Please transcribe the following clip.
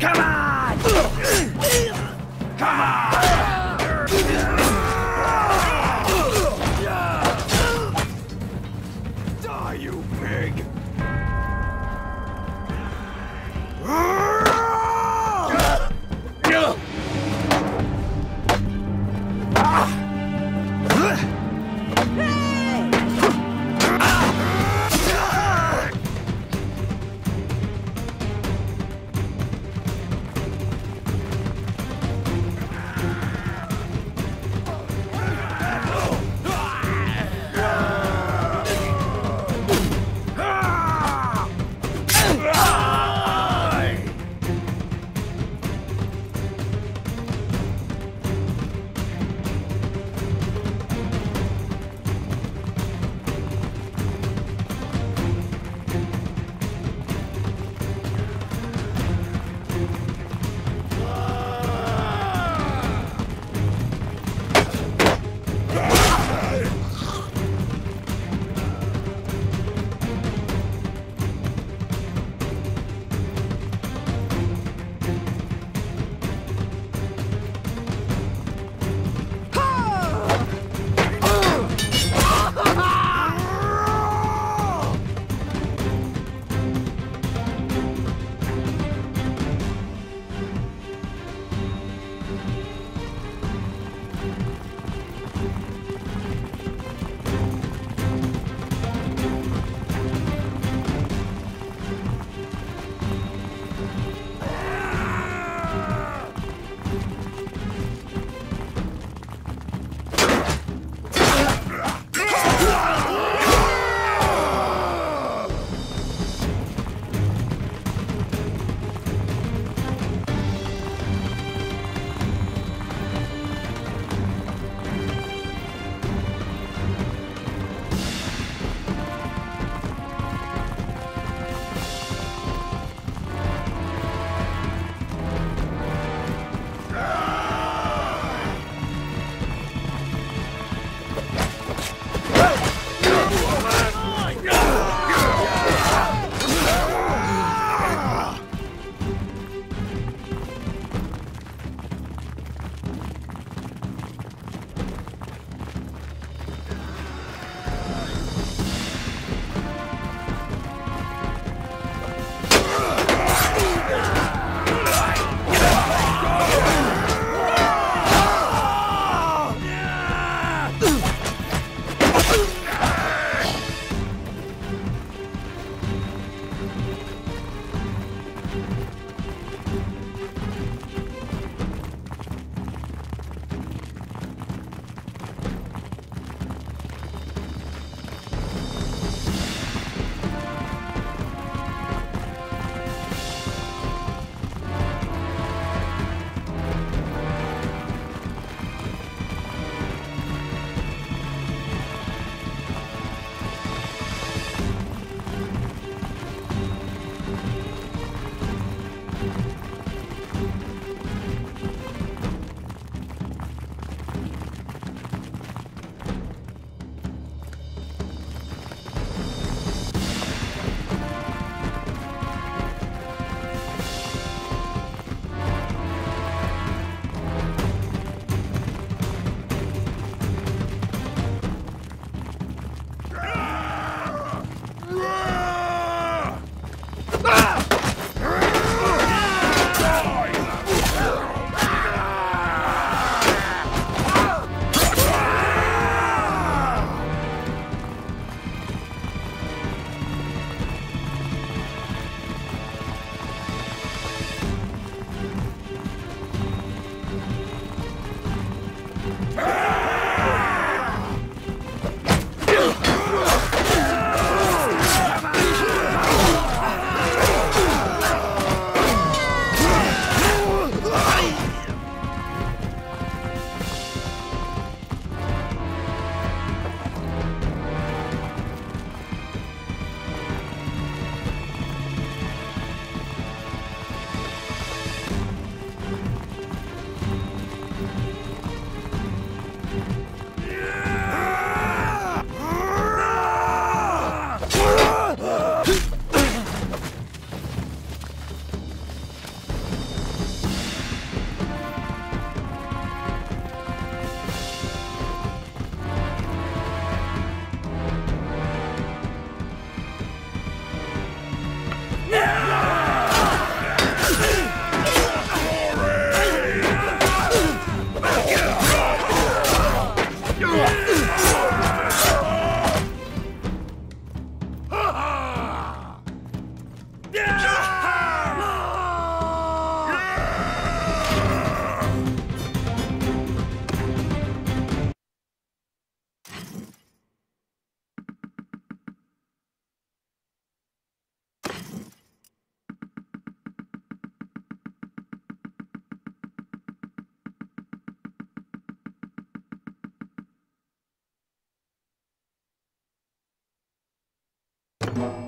Come on! Come on! Bye.